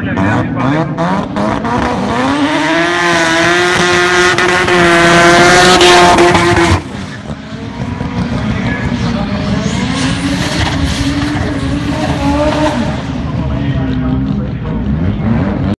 Get out, everybody.